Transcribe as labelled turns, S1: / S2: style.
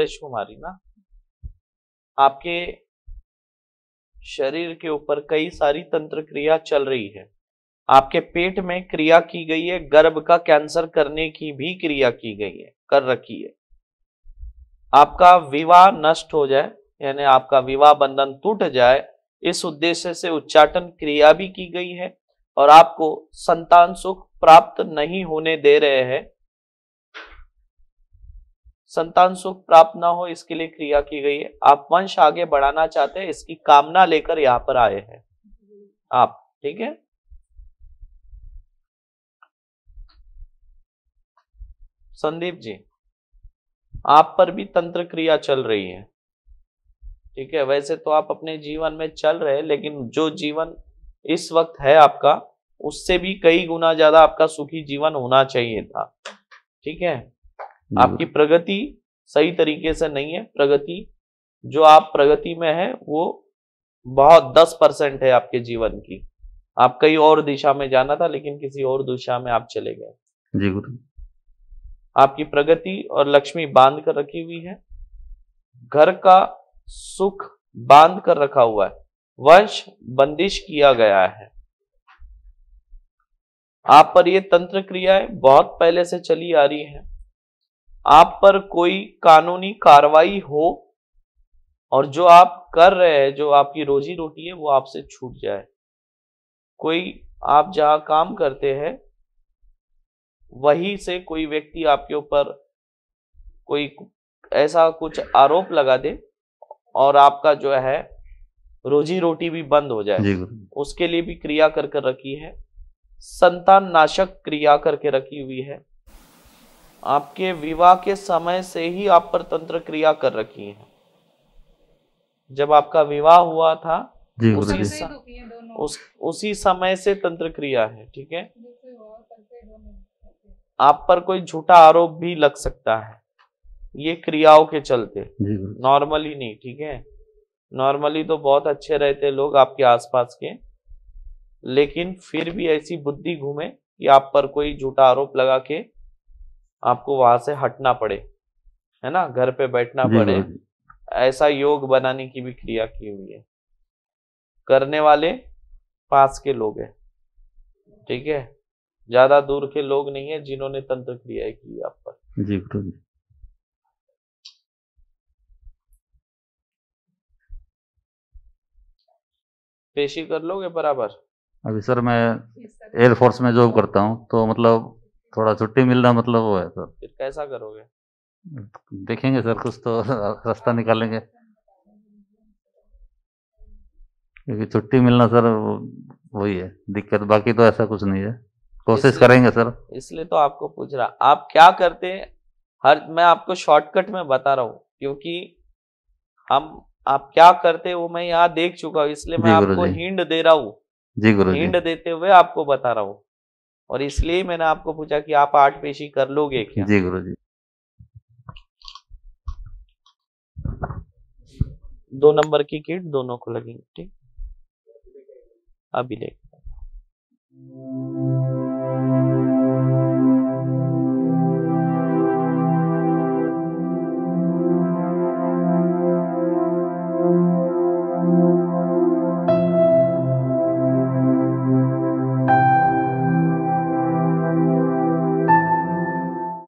S1: सुरेश कुमारी ना, आपके शरीर के ऊपर कई सारी तंत्र क्रिया चल रही है। आपके पेट में क्रिया की गई है, गर्भ का कैंसर करने की भी क्रिया की गई है, कर रखी है। आपका विवाह नष्ट हो जाए, यानी आपका विवाह बंधन टूट जाए, इस उद्देश्य से उच्चाटन क्रिया भी की गई है और आपको संतान सुख प्राप्त नहीं होने दे रहे हैं संतान सुख प्राप्त ना हो, इसके लिए क्रिया की गई है। आप वंश आगे बढ़ाना चाहते हैं, इसकी कामना लेकर यहाँ पर आए हैं। आप, ठीक है? संदीप जी, आप पर भी तंत्र क्रिया चल रही है। ठीक है, वैसे तो आप अपने जीवन में चल रहे हैं, लेकिन जो जीवन इस वक्त है आपका, उससे भी कई गुना ज़्यादा आपका सुखी जीवन होना चाहिए था। ठीक है? आपकी प्रगति सही तरीके से नहीं है। प्रगति जो आप प्रगति में है वो बहुत दस परसेंट है आपके जीवन की। आप कई और दिशा में जाना था लेकिन किसी और दिशा में आप चले गए।
S2: जी गुरु।
S1: आपकी प्रगति और लक्ष्मी बाँध कर रखी हुई है। घर का सुख बाँध कर रखा हुआ है। वंश बंदिश किया गया है। आप पर ये तंत्र क्रियाएँ बहुत पहले से चली आ रही है। आप पर कोई कानूनी कार्रवाई हो और जो आप कर रहे हैं जो आपकी रोजी रोटी है वो आपसे छूट जाए। कोई आप जहाँ काम करते हैं वहीं से कोई व्यक्ति आपके ऊपर कोई ऐसा कुछ आरोप लगा दे और आपका जो है रोजी रोटी भी बंद हो जाए। उसके लिए भी क्रिया कर कर रखी है। संतान नाशक क्रिया करके रखी हुई है। आपके विवाह के समय से ही आप पर तंत्र क्रिया कर रखी है। जब आपका विवाह हुआ था
S2: जी
S1: उसी सा- उस उसी समय से तंत्र क्रिया है ठीक है? आप पर कोई झूठा आरोप भी लग सकता है ये क्रियाओं के चलते। नॉर्मली नहीं ठीक है? नॉर्मली तो बहुत अच्छे रहते लोग आपके आसपास के लेकिन फिर भी ऐसी बुद्धि घूमे कि आप पर कोई झूठा आरोप लगा के आपको वहाँ से हटना पड़े है ना? घर पे बैठना पड़े। ऐसा योग बनाने की भी क्रिया की हुई है। करने वाले पास के लोग हैं ठीक है? ज़्यादा दूर के लोग नहीं है जिन्होंने तंत्र क्रिया की है आप पर।
S2: जी गुरु जी
S1: पेशी कर लोगे बराबर?
S2: अभी सर मैं एयरफोर्स में जॉब करता हूँ तो मतलब थोड़ा छुट्टी मिलना मतलब वो है सर
S1: फिर कैसा करोगे?
S2: देखेंगे सर कुछ तो रास्ता निकालेंगे। क्योंकि छुट्टी मिलना सर वही है दिक्कत बाकी तो ऐसा कुछ नहीं है। कोशिश करेंगे सर।
S1: इसलिए तो आपको पूछ रहा आप क्या करते हैं? हर मैं आपको शॉर्टकट में बता रहा हूँ क्योंकि हम आप क्या करते वो मैं यहाँ देख चुका हूँ इसलिए मैं आपको हिंड दे रहा हूँ।
S2: जी गुरु
S1: हिंड देते हुए आपको बता रहा हूँ। और इसलिए मैंने आपको पूछा कि आप आठ पेशी कर लोगे क्या?
S2: जी गुरु जी।
S1: दो नंबर की किट दोनों को लगेंगे ठीक? अभी ले